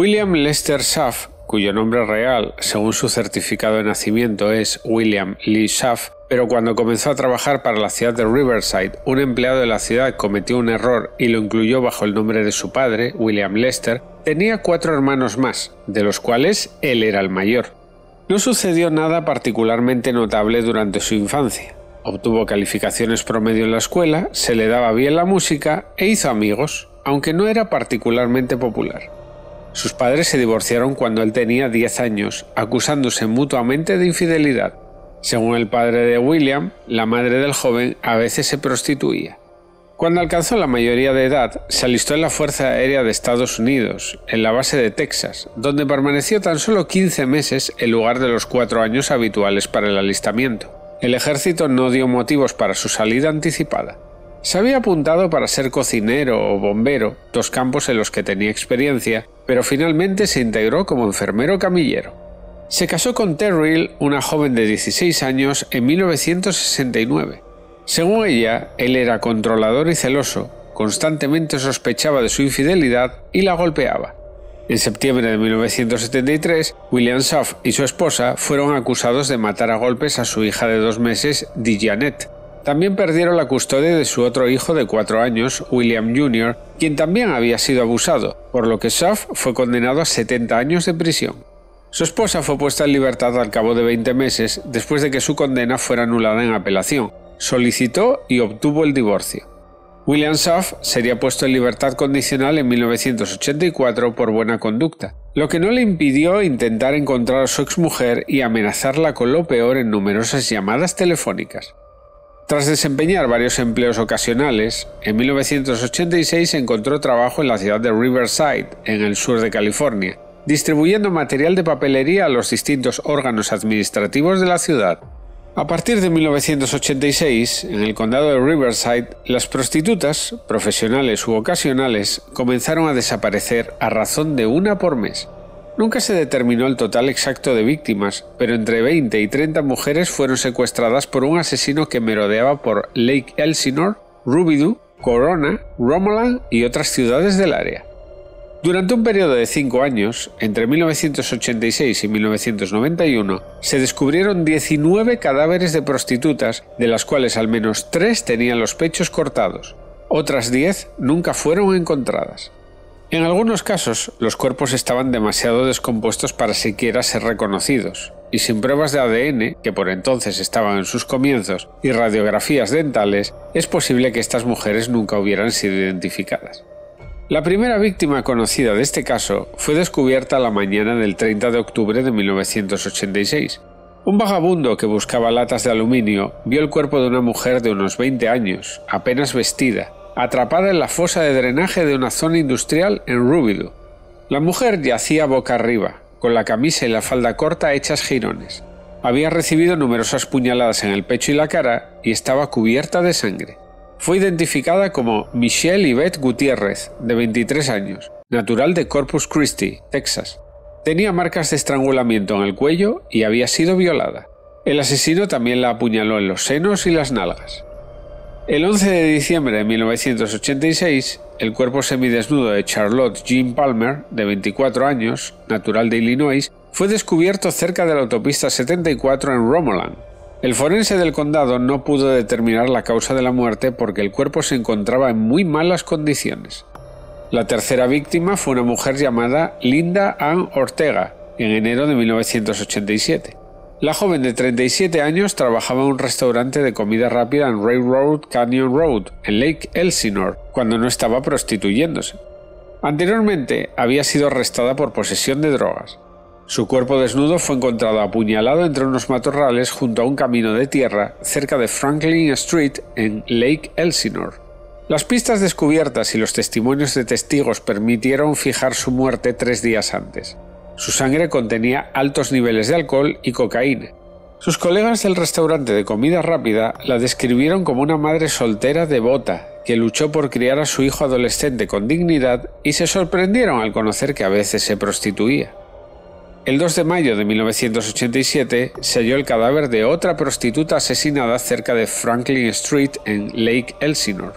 William Lester Schaff, cuyo nombre real, según su certificado de nacimiento, es William Lee Schaff, pero cuando comenzó a trabajar para la ciudad de Riverside, un empleado de la ciudad cometió un error y lo incluyó bajo el nombre de su padre, William Lester, tenía cuatro hermanos más, de los cuales él era el mayor. No sucedió nada particularmente notable durante su infancia. Obtuvo calificaciones promedio en la escuela, se le daba bien la música e hizo amigos, aunque no era particularmente popular. Sus padres se divorciaron cuando él tenía 10 años, acusándose mutuamente de infidelidad. Según el padre de William, la madre del joven a veces se prostituía. Cuando alcanzó la mayoría de edad, se alistó en la Fuerza Aérea de Estados Unidos, en la base de Texas, donde permaneció tan solo 15 meses en lugar de los cuatro años habituales para el alistamiento. El ejército no dio motivos para su salida anticipada. Se había apuntado para ser cocinero o bombero, dos campos en los que tenía experiencia, pero finalmente se integró como enfermero camillero. Se casó con Terrell, una joven de 16 años, en 1969. Según ella, él era controlador y celoso, constantemente sospechaba de su infidelidad y la golpeaba. En septiembre de 1973, William Schaff y su esposa fueron acusados de matar a golpes a su hija de dos meses, Dijanet. También perdieron la custodia de su otro hijo de cuatro años, William Jr., quien también había sido abusado, por lo que Schaff fue condenado a 70 años de prisión. Su esposa fue puesta en libertad al cabo de 20 meses después de que su condena fuera anulada en apelación. Solicitó y obtuvo el divorcio. William Schaff sería puesto en libertad condicional en 1984 por buena conducta, lo que no le impidió intentar encontrar a su exmujer y amenazarla con lo peor en numerosas llamadas telefónicas. Tras desempeñar varios empleos ocasionales, en 1986 encontró trabajo en la ciudad de Riverside, en el sur de California, distribuyendo material de papelería a los distintos órganos administrativos de la ciudad. A partir de 1986, en el condado de Riverside, las prostitutas, profesionales u ocasionales, comenzaron a desaparecer a razón de una por mes. Nunca se determinó el total exacto de víctimas, pero entre 20 y 30 mujeres fueron secuestradas por un asesino que merodeaba por Lake Elsinore, Rubidoux, Corona, Romoland y otras ciudades del área. Durante un periodo de cinco años, entre 1986 y 1991, se descubrieron 19 cadáveres de prostitutas, de las cuales al menos tres tenían los pechos cortados. Otras 10 nunca fueron encontradas. En algunos casos, los cuerpos estaban demasiado descompuestos para siquiera ser reconocidos, y sin pruebas de ADN, que por entonces estaban en sus comienzos, y radiografías dentales, es posible que estas mujeres nunca hubieran sido identificadas. La primera víctima conocida de este caso fue descubierta la mañana del 30 de octubre de 1986. Un vagabundo que buscaba latas de aluminio vio el cuerpo de una mujer de unos 20 años, apenas vestida, atrapada en la fosa de drenaje de una zona industrial en Rubidoux. La mujer yacía boca arriba, con la camisa y la falda corta hechas jirones. Había recibido numerosas puñaladas en el pecho y la cara y estaba cubierta de sangre. Fue identificada como Michelle Yvette Gutiérrez, de 23 años, natural de Corpus Christi, Texas. Tenía marcas de estrangulamiento en el cuello y había sido violada. El asesino también la apuñaló en los senos y las nalgas. El 11 de diciembre de 1986, el cuerpo semidesnudo de Charlotte Jean Palmer, de 24 años, natural de Illinois, fue descubierto cerca de la autopista 74 en Romoland, el forense del condado no pudo determinar la causa de la muerte porque el cuerpo se encontraba en muy malas condiciones. La tercera víctima fue una mujer llamada Linda Ann Ortega, en enero de 1987. La joven de 37 años trabajaba en un restaurante de comida rápida en Railroad Canyon Road, en Lake Elsinore, cuando no estaba prostituyéndose. Anteriormente había sido arrestada por posesión de drogas. Su cuerpo desnudo fue encontrado apuñalado entre unos matorrales junto a un camino de tierra cerca de Franklin Street en Lake Elsinore. Las pistas descubiertas y los testimonios de testigos permitieron fijar su muerte tres días antes. Su sangre contenía altos niveles de alcohol y cocaína. Sus colegas del restaurante de comida rápida la describieron como una madre soltera devota que luchó por criar a su hijo adolescente con dignidad y se sorprendieron al conocer que a veces se prostituía. El 2 de mayo de 1987 se halló el cadáver de otra prostituta asesinada cerca de Franklin Street en Lake Elsinore.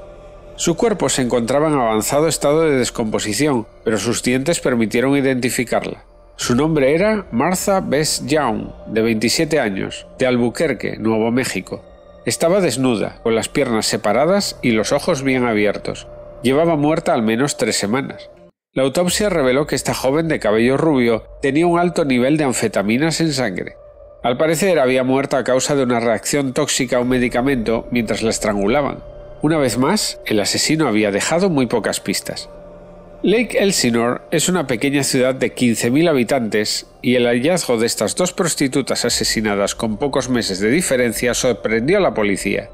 Su cuerpo se encontraba en avanzado estado de descomposición, pero sus dientes permitieron identificarla. Su nombre era Martha Bess Young, de 27 años, de Albuquerque, Nuevo México. Estaba desnuda, con las piernas separadas y los ojos bien abiertos. Llevaba muerta al menos tres semanas. La autopsia reveló que esta joven de cabello rubio tenía un alto nivel de anfetaminas en sangre. Al parecer había muerto a causa de una reacción tóxica a un medicamento mientras la estrangulaban. Una vez más, el asesino había dejado muy pocas pistas. Lake Elsinore es una pequeña ciudad de 15.000 habitantes y el hallazgo de estas dos prostitutas asesinadas con pocos meses de diferencia sorprendió a la policía.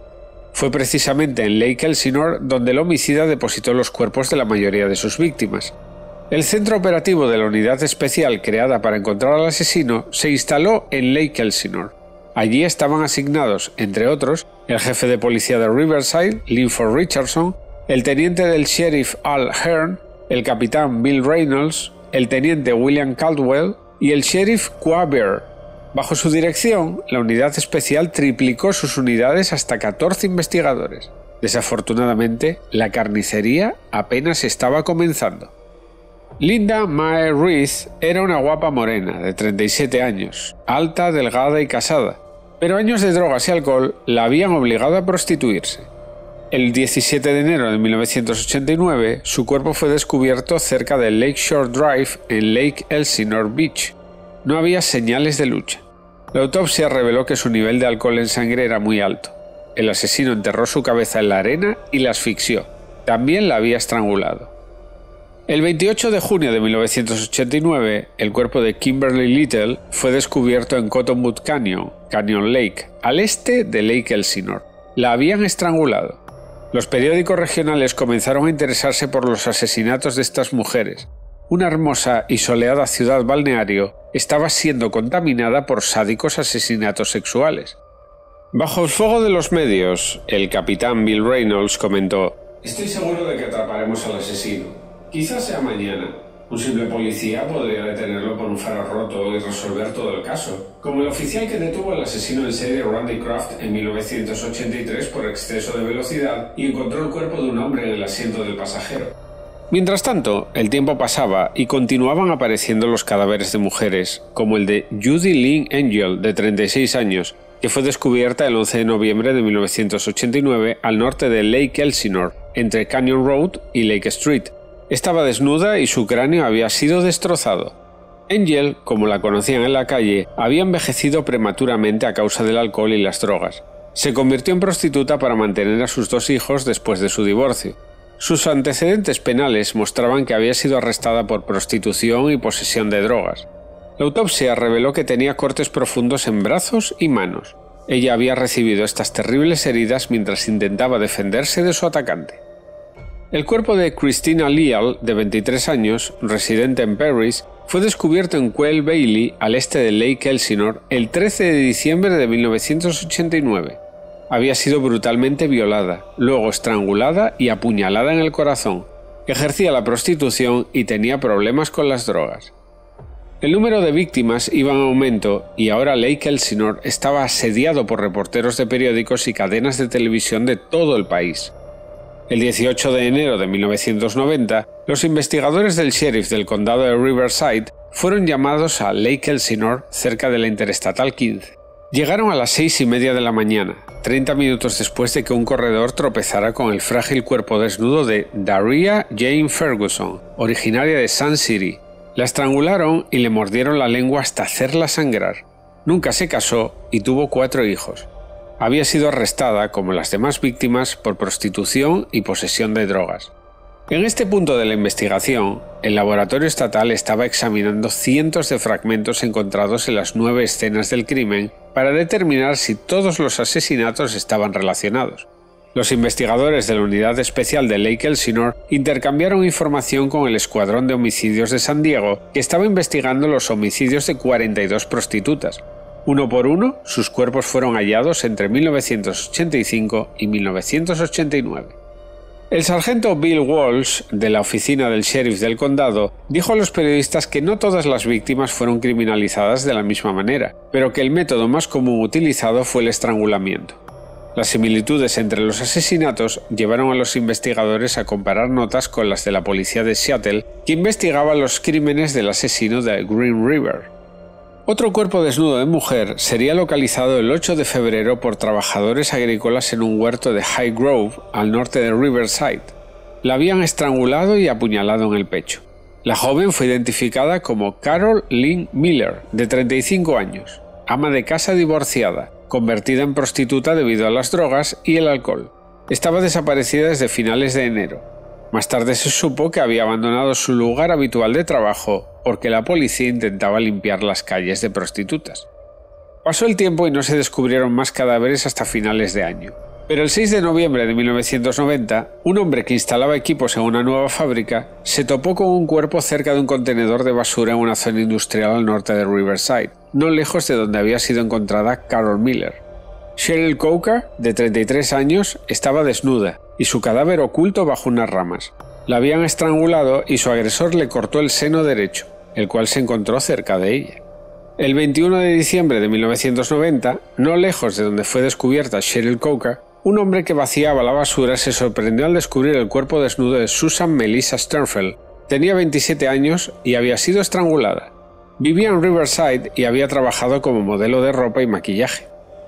Fue precisamente en Lake Elsinore donde el homicida depositó los cuerpos de la mayoría de sus víctimas. El centro operativo de la unidad especial creada para encontrar al asesino se instaló en Lake Elsinore. Allí estaban asignados, entre otros, el jefe de policía de Riverside, Linford Richardson, el teniente del sheriff Al Hearn, el capitán Bill Reynolds, el teniente William Caldwell y el sheriff Quaber. Bajo su dirección, la unidad especial triplicó sus unidades hasta 14 investigadores. Desafortunadamente, la carnicería apenas estaba comenzando. Linda Mae Reith era una guapa morena de 37 años, alta, delgada y casada, pero años de drogas y alcohol la habían obligado a prostituirse. El 17 de enero de 1989, su cuerpo fue descubierto cerca del Lakeshore Drive en Lake Elsinore Beach. No había señales de lucha. La autopsia reveló que su nivel de alcohol en sangre era muy alto. El asesino enterró su cabeza en la arena y la asfixió. También la había estrangulado. El 28 de junio de 1989, el cuerpo de Kimberly Little fue descubierto en Cottonwood Canyon, Canyon Lake, al este de Lake Elsinore. La habían estrangulado. Los periódicos regionales comenzaron a interesarse por los asesinatos de estas mujeres. Una hermosa y soleada ciudad balneario estaba siendo contaminada por sádicos asesinatos sexuales. Bajo el fuego de los medios, el capitán Bill Reynolds comentó Estoy seguro de que atraparemos al asesino. Quizás sea mañana. Un simple policía podría detenerlo por un faro roto y resolver todo el caso, como el oficial que detuvo al asesino en serie Randy Croft en 1983 por exceso de velocidad y encontró el cuerpo de un hombre en el asiento del pasajero. Mientras tanto, el tiempo pasaba y continuaban apareciendo los cadáveres de mujeres, como el de Judy Lynn Angel, de 36 años, que fue descubierta el 11 de noviembre de 1989 al norte de Lake Elsinore, entre Canyon Road y Lake Street, estaba desnuda y su cráneo había sido destrozado. Angel, como la conocían en la calle, había envejecido prematuramente a causa del alcohol y las drogas. Se convirtió en prostituta para mantener a sus dos hijos después de su divorcio. Sus antecedentes penales mostraban que había sido arrestada por prostitución y posesión de drogas. La autopsia reveló que tenía cortes profundos en brazos y manos. Ella había recibido estas terribles heridas mientras intentaba defenderse de su atacante. El cuerpo de Christina Leal, de 23 años, residente en Paris, fue descubierto en Quail Bailey, al este de Lake Elsinore, el 13 de diciembre de 1989. Había sido brutalmente violada, luego estrangulada y apuñalada en el corazón. Ejercía la prostitución y tenía problemas con las drogas. El número de víctimas iba en aumento y ahora Lake Elsinore estaba asediado por reporteros de periódicos y cadenas de televisión de todo el país. El 18 de enero de 1990, los investigadores del sheriff del condado de Riverside fueron llamados a Lake Elsinore, cerca de la Interestatal 15. Llegaron a las seis y media de la mañana, 30 minutos después de que un corredor tropezara con el frágil cuerpo desnudo de Daria Jane Ferguson, originaria de Sun City. La estrangularon y le mordieron la lengua hasta hacerla sangrar. Nunca se casó y tuvo cuatro hijos había sido arrestada, como las demás víctimas, por prostitución y posesión de drogas. En este punto de la investigación, el laboratorio estatal estaba examinando cientos de fragmentos encontrados en las nueve escenas del crimen para determinar si todos los asesinatos estaban relacionados. Los investigadores de la Unidad Especial de Lake Elsinore intercambiaron información con el Escuadrón de Homicidios de San Diego, que estaba investigando los homicidios de 42 prostitutas, uno por uno, sus cuerpos fueron hallados entre 1985 y 1989. El sargento Bill Walsh, de la oficina del sheriff del condado, dijo a los periodistas que no todas las víctimas fueron criminalizadas de la misma manera, pero que el método más común utilizado fue el estrangulamiento. Las similitudes entre los asesinatos llevaron a los investigadores a comparar notas con las de la policía de Seattle, que investigaba los crímenes del asesino de Green River. Otro cuerpo desnudo de mujer sería localizado el 8 de febrero por trabajadores agrícolas en un huerto de High Grove, al norte de Riverside. La habían estrangulado y apuñalado en el pecho. La joven fue identificada como Carol Lynn Miller, de 35 años, ama de casa divorciada, convertida en prostituta debido a las drogas y el alcohol. Estaba desaparecida desde finales de enero. Más tarde se supo que había abandonado su lugar habitual de trabajo porque la policía intentaba limpiar las calles de prostitutas. Pasó el tiempo y no se descubrieron más cadáveres hasta finales de año. Pero el 6 de noviembre de 1990, un hombre que instalaba equipos en una nueva fábrica se topó con un cuerpo cerca de un contenedor de basura en una zona industrial al norte de Riverside, no lejos de donde había sido encontrada Carol Miller. Cheryl Coker, de 33 años, estaba desnuda y su cadáver oculto bajo unas ramas. La habían estrangulado y su agresor le cortó el seno derecho, el cual se encontró cerca de ella. El 21 de diciembre de 1990, no lejos de donde fue descubierta Cheryl Coker, un hombre que vaciaba la basura se sorprendió al descubrir el cuerpo desnudo de Susan Melissa Sternfeld. Tenía 27 años y había sido estrangulada. Vivía en Riverside y había trabajado como modelo de ropa y maquillaje.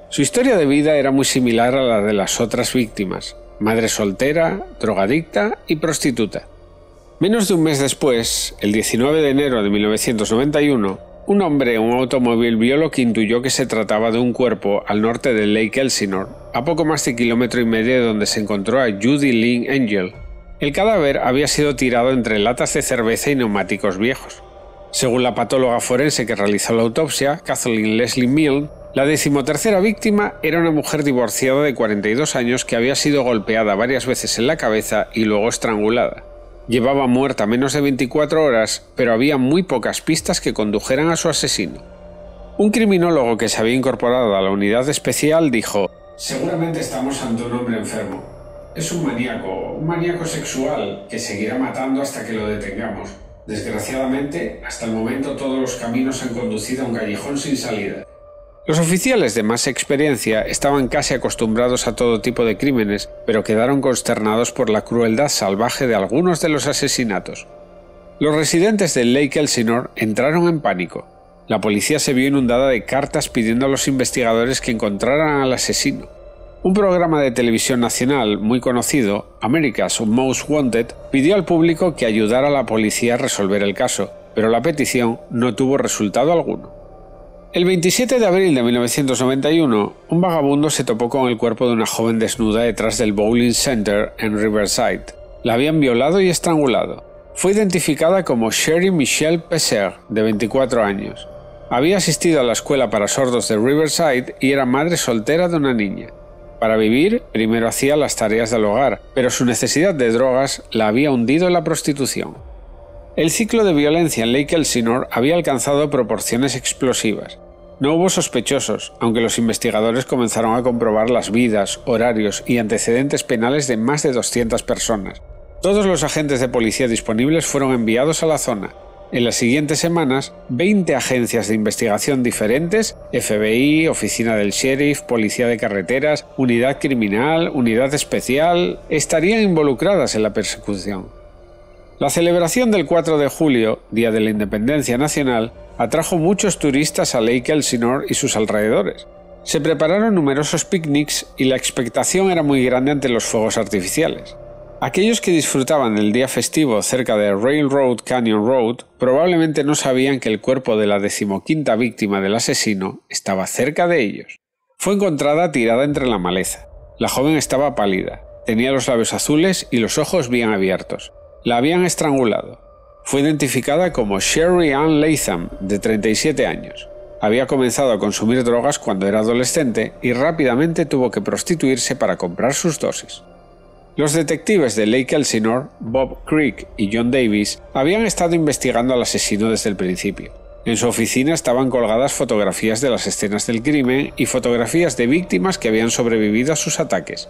Su historia de vida era muy similar a la de las otras víctimas, madre soltera, drogadicta y prostituta. Menos de un mes después, el 19 de enero de 1991, un hombre en un automóvil vio lo que intuyó que se trataba de un cuerpo al norte de Lake Elsinore, a poco más de kilómetro y medio de donde se encontró a Judy Lynn Angel. El cadáver había sido tirado entre latas de cerveza y neumáticos viejos. Según la patóloga forense que realizó la autopsia, Kathleen Leslie Milne, la decimotercera víctima era una mujer divorciada de 42 años que había sido golpeada varias veces en la cabeza y luego estrangulada. Llevaba muerta menos de 24 horas, pero había muy pocas pistas que condujeran a su asesino. Un criminólogo que se había incorporado a la unidad especial dijo, Seguramente estamos ante un hombre enfermo. Es un maníaco, un maníaco sexual que seguirá matando hasta que lo detengamos. Desgraciadamente, hasta el momento todos los caminos han conducido a un callejón sin salida. Los oficiales de más experiencia estaban casi acostumbrados a todo tipo de crímenes, pero quedaron consternados por la crueldad salvaje de algunos de los asesinatos. Los residentes de Lake Elsinore entraron en pánico. La policía se vio inundada de cartas pidiendo a los investigadores que encontraran al asesino. Un programa de televisión nacional muy conocido, America's Most Wanted, pidió al público que ayudara a la policía a resolver el caso, pero la petición no tuvo resultado alguno. El 27 de abril de 1991, un vagabundo se topó con el cuerpo de una joven desnuda detrás del Bowling Center en Riverside. La habían violado y estrangulado. Fue identificada como Sherry Michelle Pesser, de 24 años. Había asistido a la escuela para sordos de Riverside y era madre soltera de una niña. Para vivir, primero hacía las tareas del hogar, pero su necesidad de drogas la había hundido en la prostitución. El ciclo de violencia en Lake Elsinore había alcanzado proporciones explosivas. No hubo sospechosos, aunque los investigadores comenzaron a comprobar las vidas, horarios y antecedentes penales de más de 200 personas. Todos los agentes de policía disponibles fueron enviados a la zona. En las siguientes semanas, 20 agencias de investigación diferentes, FBI, Oficina del Sheriff, Policía de Carreteras, Unidad Criminal, Unidad Especial, estarían involucradas en la persecución. La celebración del 4 de julio, Día de la Independencia Nacional, atrajo muchos turistas a Lake Elsinore y sus alrededores. Se prepararon numerosos picnics y la expectación era muy grande ante los fuegos artificiales. Aquellos que disfrutaban del día festivo cerca de Railroad Canyon Road probablemente no sabían que el cuerpo de la decimoquinta víctima del asesino estaba cerca de ellos. Fue encontrada tirada entre la maleza. La joven estaba pálida, tenía los labios azules y los ojos bien abiertos. La habían estrangulado. Fue identificada como Sherry Ann Latham, de 37 años. Había comenzado a consumir drogas cuando era adolescente y rápidamente tuvo que prostituirse para comprar sus dosis. Los detectives de Lake Elsinore, Bob Creek y John Davis, habían estado investigando al asesino desde el principio. En su oficina estaban colgadas fotografías de las escenas del crimen y fotografías de víctimas que habían sobrevivido a sus ataques.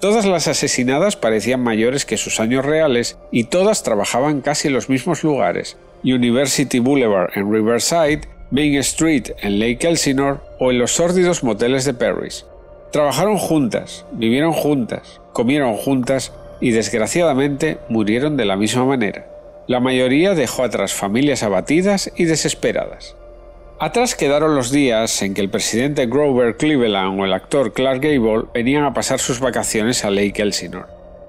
Todas las asesinadas parecían mayores que sus años reales y todas trabajaban casi en los mismos lugares, University Boulevard en Riverside, Main Street en Lake Elsinore o en los sórdidos moteles de Paris. Trabajaron juntas, vivieron juntas, comieron juntas y desgraciadamente murieron de la misma manera. La mayoría dejó atrás familias abatidas y desesperadas. Atrás quedaron los días en que el presidente Grover Cleveland o el actor Clark Gable venían a pasar sus vacaciones a Lake Elsinore.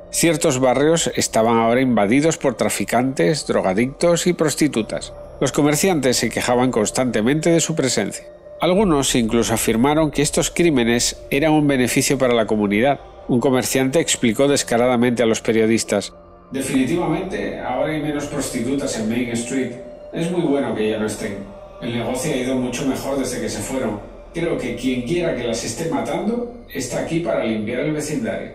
Ciertos barrios estaban ahora invadidos por traficantes, drogadictos y prostitutas. Los comerciantes se quejaban constantemente de su presencia. Algunos incluso afirmaron que estos crímenes eran un beneficio para la comunidad. Un comerciante explicó descaradamente a los periodistas Definitivamente, ahora hay menos prostitutas en Main Street. Es muy bueno que ya no estén. El negocio ha ido mucho mejor desde que se fueron. Creo que quien quiera que las esté matando está aquí para limpiar el vecindario.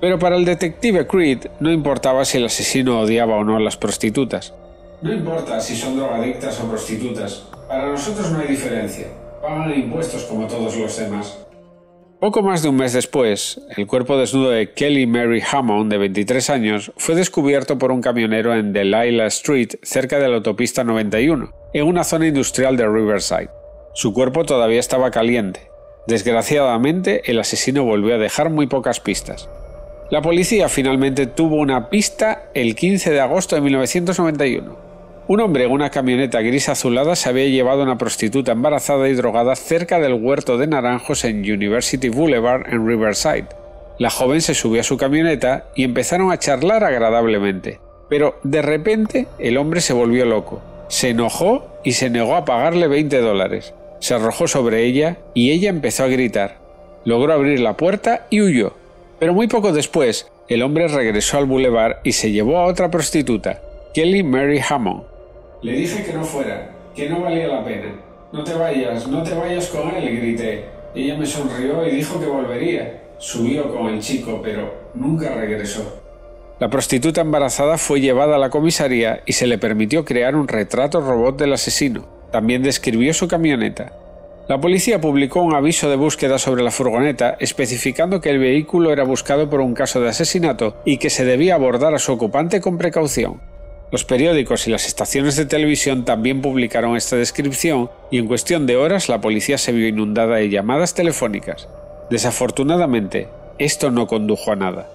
Pero para el detective Creed no importaba si el asesino odiaba o no a las prostitutas. No importa si son drogadictas o prostitutas. Para nosotros no hay diferencia. Pagan impuestos como todos los demás. Poco más de un mes después, el cuerpo desnudo de Kelly Mary Hammond, de 23 años, fue descubierto por un camionero en Delilah Street, cerca de la autopista 91, en una zona industrial de Riverside. Su cuerpo todavía estaba caliente. Desgraciadamente, el asesino volvió a dejar muy pocas pistas. La policía finalmente tuvo una pista el 15 de agosto de 1991. Un hombre en una camioneta gris azulada se había llevado a una prostituta embarazada y drogada cerca del huerto de naranjos en University Boulevard en Riverside. La joven se subió a su camioneta y empezaron a charlar agradablemente. Pero de repente el hombre se volvió loco. Se enojó y se negó a pagarle 20 dólares. Se arrojó sobre ella y ella empezó a gritar. Logró abrir la puerta y huyó. Pero muy poco después, el hombre regresó al boulevard y se llevó a otra prostituta, Kelly Mary Hammond, le dije que no fuera, que no valía la pena. No te vayas, no te vayas con él, grité. Ella me sonrió y dijo que volvería. Subió con el chico, pero nunca regresó. La prostituta embarazada fue llevada a la comisaría y se le permitió crear un retrato robot del asesino. También describió su camioneta. La policía publicó un aviso de búsqueda sobre la furgoneta especificando que el vehículo era buscado por un caso de asesinato y que se debía abordar a su ocupante con precaución. Los periódicos y las estaciones de televisión también publicaron esta descripción y en cuestión de horas la policía se vio inundada de llamadas telefónicas. Desafortunadamente, esto no condujo a nada.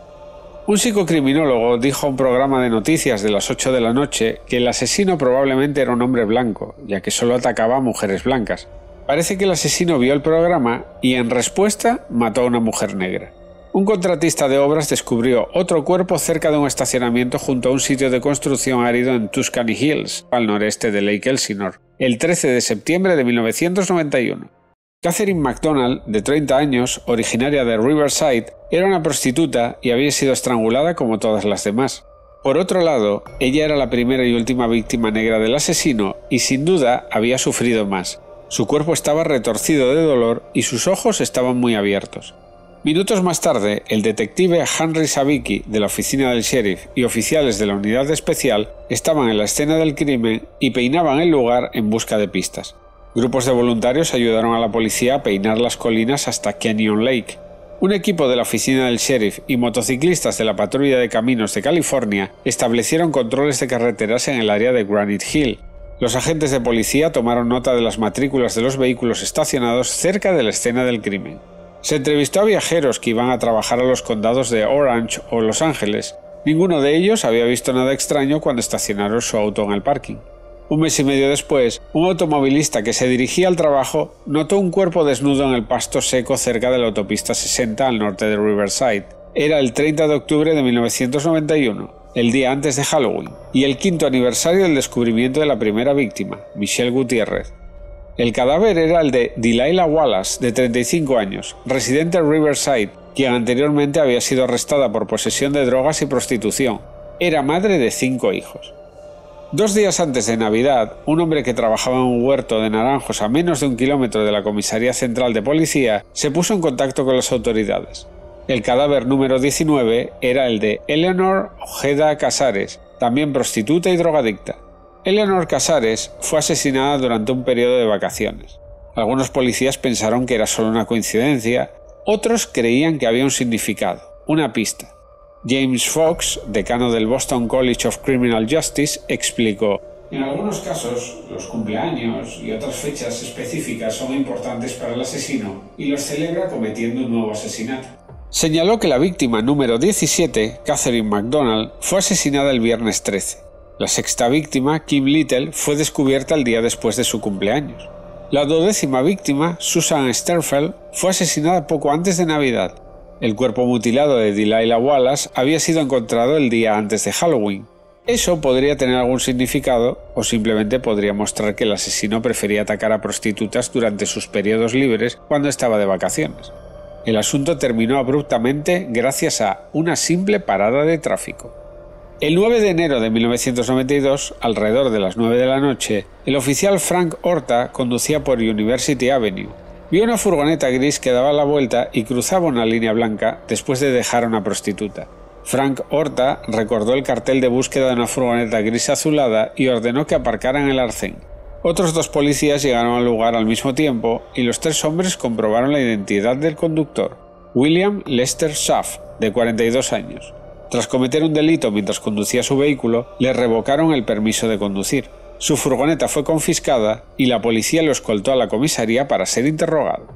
Un psicocriminólogo dijo a un programa de noticias de las 8 de la noche que el asesino probablemente era un hombre blanco, ya que solo atacaba a mujeres blancas. Parece que el asesino vio el programa y en respuesta mató a una mujer negra. Un contratista de obras descubrió otro cuerpo cerca de un estacionamiento junto a un sitio de construcción árido en Tuscany Hills, al noreste de Lake Elsinore, el 13 de septiembre de 1991. Catherine MacDonald, de 30 años, originaria de Riverside, era una prostituta y había sido estrangulada como todas las demás. Por otro lado, ella era la primera y última víctima negra del asesino y sin duda había sufrido más. Su cuerpo estaba retorcido de dolor y sus ojos estaban muy abiertos. Minutos más tarde, el detective Henry Sabiki de la oficina del sheriff y oficiales de la unidad especial estaban en la escena del crimen y peinaban el lugar en busca de pistas. Grupos de voluntarios ayudaron a la policía a peinar las colinas hasta Canyon Lake. Un equipo de la oficina del sheriff y motociclistas de la patrulla de caminos de California establecieron controles de carreteras en el área de Granite Hill. Los agentes de policía tomaron nota de las matrículas de los vehículos estacionados cerca de la escena del crimen. Se entrevistó a viajeros que iban a trabajar a los condados de Orange o Los Ángeles. Ninguno de ellos había visto nada extraño cuando estacionaron su auto en el parking. Un mes y medio después, un automovilista que se dirigía al trabajo notó un cuerpo desnudo en el pasto seco cerca de la autopista 60 al norte de Riverside. Era el 30 de octubre de 1991, el día antes de Halloween, y el quinto aniversario del descubrimiento de la primera víctima, Michelle Gutiérrez. El cadáver era el de Delilah Wallace, de 35 años, residente en Riverside, quien anteriormente había sido arrestada por posesión de drogas y prostitución. Era madre de cinco hijos. Dos días antes de Navidad, un hombre que trabajaba en un huerto de naranjos a menos de un kilómetro de la Comisaría Central de Policía se puso en contacto con las autoridades. El cadáver número 19 era el de Eleanor Ojeda Casares, también prostituta y drogadicta. Eleanor Casares fue asesinada durante un periodo de vacaciones. Algunos policías pensaron que era solo una coincidencia, otros creían que había un significado, una pista. James Fox, decano del Boston College of Criminal Justice, explicó En algunos casos, los cumpleaños y otras fechas específicas son importantes para el asesino y los celebra cometiendo un nuevo asesinato. Señaló que la víctima número 17, Catherine McDonald, fue asesinada el viernes 13. La sexta víctima, Kim Little, fue descubierta el día después de su cumpleaños. La duodécima víctima, Susan Sterfeld, fue asesinada poco antes de Navidad. El cuerpo mutilado de Delilah Wallace había sido encontrado el día antes de Halloween. Eso podría tener algún significado o simplemente podría mostrar que el asesino prefería atacar a prostitutas durante sus periodos libres cuando estaba de vacaciones. El asunto terminó abruptamente gracias a una simple parada de tráfico. El 9 de enero de 1992, alrededor de las 9 de la noche, el oficial Frank Horta conducía por University Avenue. Vio una furgoneta gris que daba la vuelta y cruzaba una línea blanca después de dejar a una prostituta. Frank Horta recordó el cartel de búsqueda de una furgoneta gris azulada y ordenó que aparcaran el arcén. Otros dos policías llegaron al lugar al mismo tiempo y los tres hombres comprobaron la identidad del conductor, William Lester Schaff, de 42 años. Tras cometer un delito mientras conducía su vehículo, le revocaron el permiso de conducir. Su furgoneta fue confiscada y la policía lo escoltó a la comisaría para ser interrogado.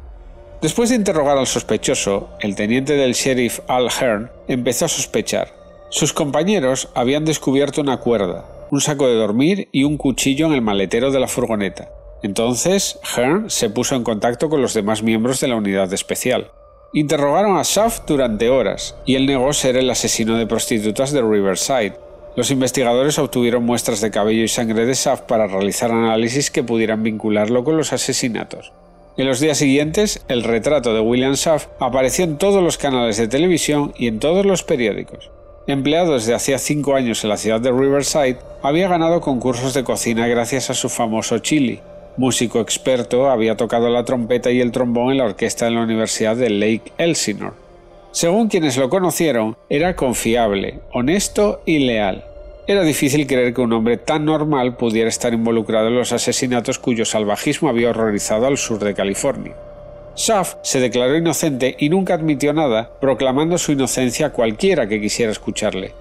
Después de interrogar al sospechoso, el teniente del sheriff Al Hearn empezó a sospechar. Sus compañeros habían descubierto una cuerda, un saco de dormir y un cuchillo en el maletero de la furgoneta. Entonces, Hearn se puso en contacto con los demás miembros de la unidad especial. Interrogaron a Schaff durante horas y él negó ser el asesino de prostitutas de Riverside. Los investigadores obtuvieron muestras de cabello y sangre de Schaff para realizar análisis que pudieran vincularlo con los asesinatos. En los días siguientes, el retrato de William Schaff apareció en todos los canales de televisión y en todos los periódicos. Empleado desde hacía cinco años en la ciudad de Riverside, había ganado concursos de cocina gracias a su famoso chili. Músico experto, había tocado la trompeta y el trombón en la orquesta de la Universidad de Lake Elsinore. Según quienes lo conocieron, era confiable, honesto y leal. Era difícil creer que un hombre tan normal pudiera estar involucrado en los asesinatos cuyo salvajismo había horrorizado al sur de California. Schaff se declaró inocente y nunca admitió nada, proclamando su inocencia a cualquiera que quisiera escucharle.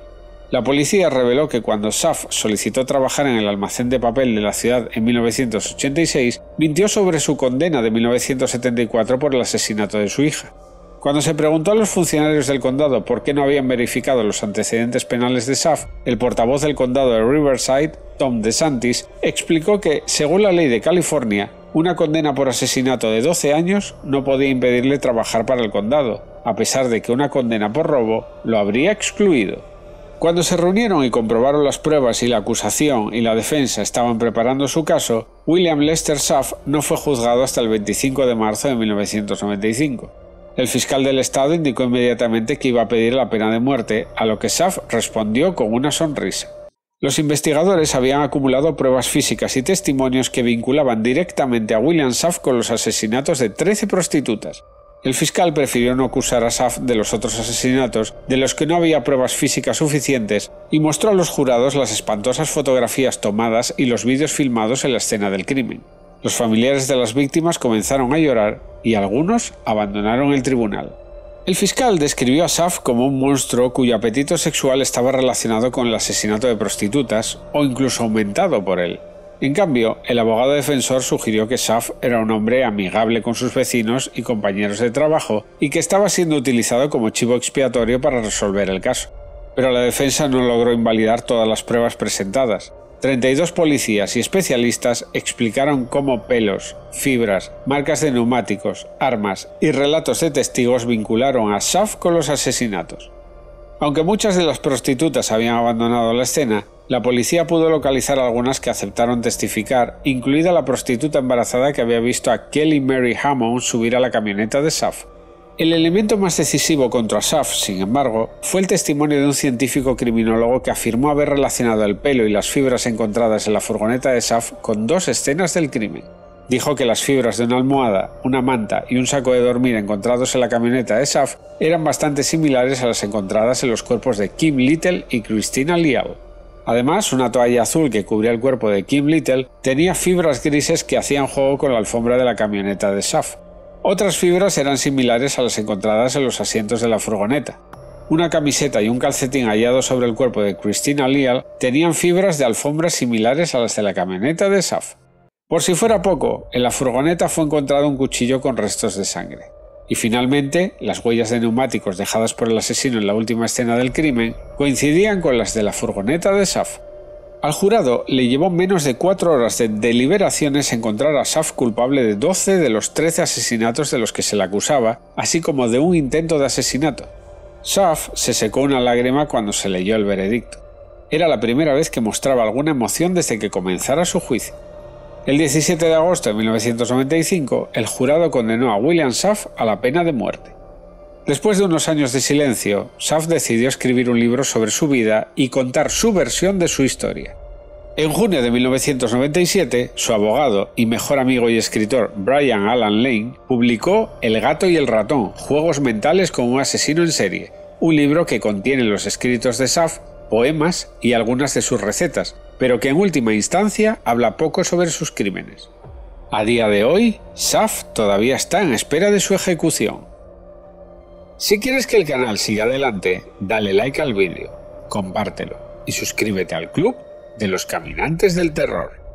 La policía reveló que cuando Schaff solicitó trabajar en el almacén de papel de la ciudad en 1986, mintió sobre su condena de 1974 por el asesinato de su hija. Cuando se preguntó a los funcionarios del condado por qué no habían verificado los antecedentes penales de Schaff, el portavoz del condado de Riverside, Tom DeSantis, explicó que, según la ley de California, una condena por asesinato de 12 años no podía impedirle trabajar para el condado, a pesar de que una condena por robo lo habría excluido. Cuando se reunieron y comprobaron las pruebas y la acusación y la defensa estaban preparando su caso, William Lester Schaff no fue juzgado hasta el 25 de marzo de 1995. El fiscal del estado indicó inmediatamente que iba a pedir la pena de muerte, a lo que Schaff respondió con una sonrisa. Los investigadores habían acumulado pruebas físicas y testimonios que vinculaban directamente a William Schaff con los asesinatos de 13 prostitutas. El fiscal prefirió no acusar a Schaff de los otros asesinatos, de los que no había pruebas físicas suficientes, y mostró a los jurados las espantosas fotografías tomadas y los vídeos filmados en la escena del crimen. Los familiares de las víctimas comenzaron a llorar y algunos abandonaron el tribunal. El fiscal describió a Saf como un monstruo cuyo apetito sexual estaba relacionado con el asesinato de prostitutas o incluso aumentado por él. En cambio, el abogado defensor sugirió que Saf era un hombre amigable con sus vecinos y compañeros de trabajo y que estaba siendo utilizado como chivo expiatorio para resolver el caso. Pero la defensa no logró invalidar todas las pruebas presentadas. 32 policías y especialistas explicaron cómo pelos, fibras, marcas de neumáticos, armas y relatos de testigos vincularon a Schaff con los asesinatos. Aunque muchas de las prostitutas habían abandonado la escena, la policía pudo localizar algunas que aceptaron testificar, incluida la prostituta embarazada que había visto a Kelly Mary Hammond subir a la camioneta de Schaff. El elemento más decisivo contra Schaff, sin embargo, fue el testimonio de un científico criminólogo que afirmó haber relacionado el pelo y las fibras encontradas en la furgoneta de Schaff con dos escenas del crimen. Dijo que las fibras de una almohada, una manta y un saco de dormir encontrados en la camioneta de Schaff eran bastante similares a las encontradas en los cuerpos de Kim Little y Christina Liao. Además, una toalla azul que cubría el cuerpo de Kim Little tenía fibras grises que hacían juego con la alfombra de la camioneta de Schaff. Otras fibras eran similares a las encontradas en los asientos de la furgoneta. una camiseta y un calcetín hallados sobre el cuerpo de Christina Leal tenían fibras de alfombras similares a las de la camioneta de Saf. Por si fuera poco, en la furgoneta fue encontrado un cuchillo con restos de sangre. Y finalmente, las huellas de neumáticos dejadas por el asesino en la última escena del crimen coincidían con las de la furgoneta de Saf. Al jurado le llevó menos de cuatro horas de deliberaciones encontrar a Saf culpable de 12 de los 13 asesinatos de los que se le acusaba, así como de un intento de asesinato. Saf se secó una lágrima cuando se leyó el veredicto. Era la primera vez que mostraba alguna emoción desde que comenzara su juicio. El 17 de agosto de 1995, el jurado condenó a William Schaff a la pena de muerte. Después de unos años de silencio, Schaff decidió escribir un libro sobre su vida y contar su versión de su historia. En junio de 1997, su abogado y mejor amigo y escritor Brian Alan Lane publicó El gato y el ratón, Juegos mentales con un asesino en serie, un libro que contiene los escritos de Schaff, poemas y algunas de sus recetas, pero que en última instancia habla poco sobre sus crímenes. A día de hoy, Saf todavía está en espera de su ejecución. Si quieres que el canal siga adelante, dale like al vídeo, compártelo y suscríbete al club de los caminantes del terror.